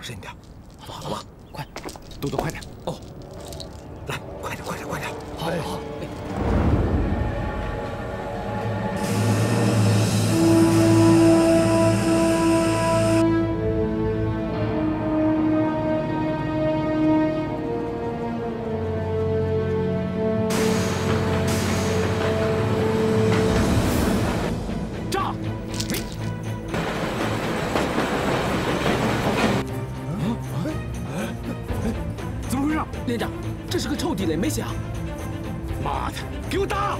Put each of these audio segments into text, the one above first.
点，深一点。好了好了，快，动作快点。雷，没响。妈的，给我打！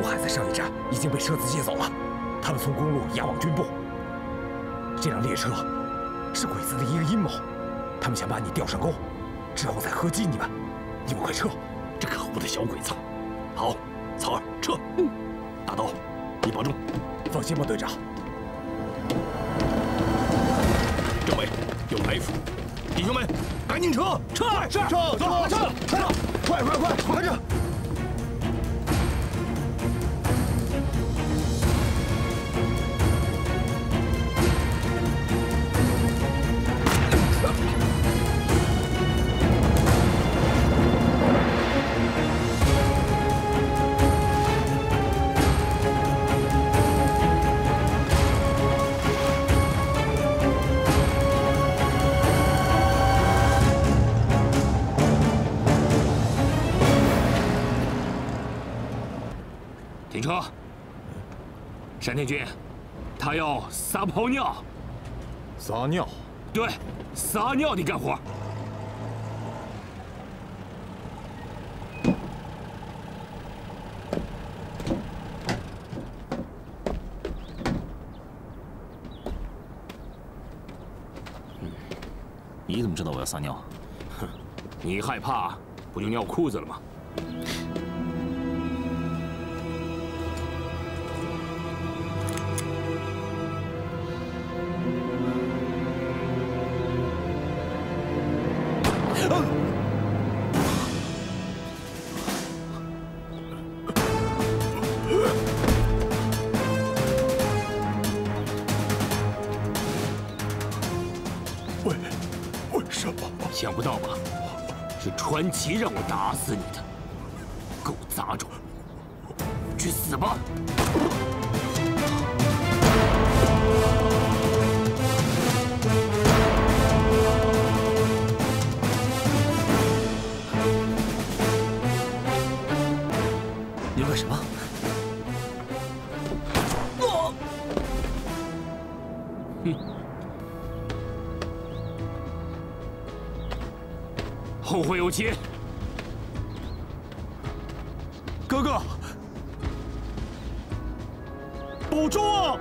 我海在上一站已经被车子接走了，他们从公路押往军部。这辆列车是鬼子的一个阴谋，他们想把你吊上钩，之后再合击你们。你们快撤！这可恶的小鬼子！好，草儿撤。嗯，大刀，你保重。放心吧，队长。政委有埋伏，弟兄们，赶紧撤！撤！是，撤走，撤！撤！快快快，快撤！闪电军，他要撒泡尿。撒尿？对，撒尿的干活。你怎么知道我要撒尿？哼，你害怕，不就尿裤子了吗？为为什么？想不到吧？是传奇让我打死你的，狗杂种！去死吧！后会有期。哥哥，保重、啊。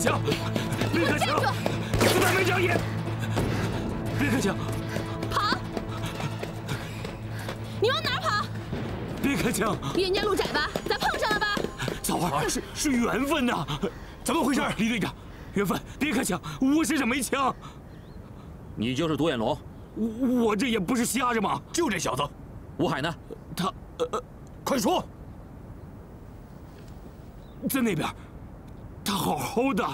别开枪！别开枪！子弹没长眼！别开枪！跑！你往哪儿跑？别开枪！冤家路窄吧？咱碰上了吧？小花，是是缘分呐！怎么回事？李队长，缘分，别开枪！我身上没枪。你就是独眼龙，我我这也不是瞎着吗？就这小子，吴海呢？他呃快说！在那边，他好好的。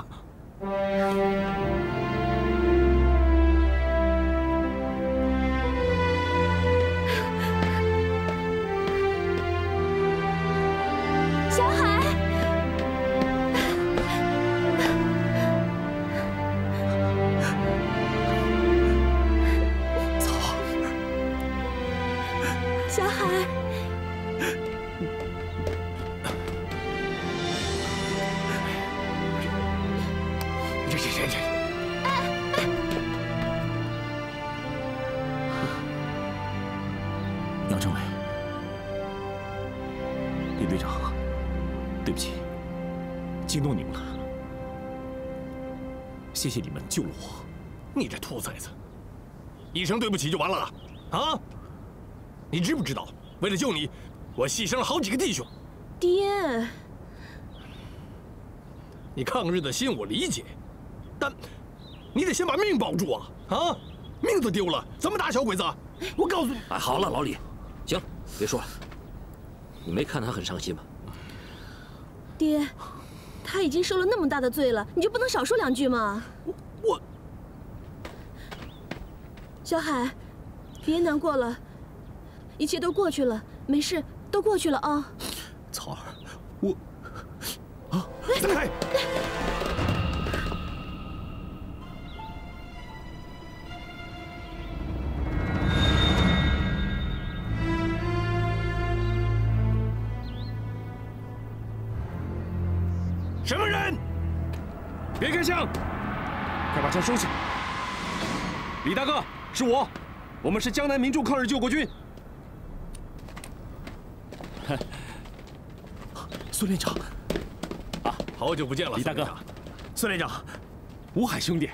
这这这这，杨政委，李队长，对不起，惊动你们了。谢谢你们救了我。你这兔崽子，一声对不起就完了啊？你知不知道，为了救你，我牺牲了好几个弟兄。爹，你抗日的心我理解，但你得先把命保住啊！啊，命都丢了，怎么打小鬼子？我告诉你，哎，好了，老李，行，别说了。你没看他很伤心吗？爹，他已经受了那么大的罪了，你就不能少说两句吗？我小海，别难过了，一切都过去了，没事，都过去了啊。草儿，我啊，走开！开枪！快把枪收起！李大哥，是我，我们是江南民众抗日救国军。孙连长，好久不见了，李大哥孙连长孙连长，吴海兄弟，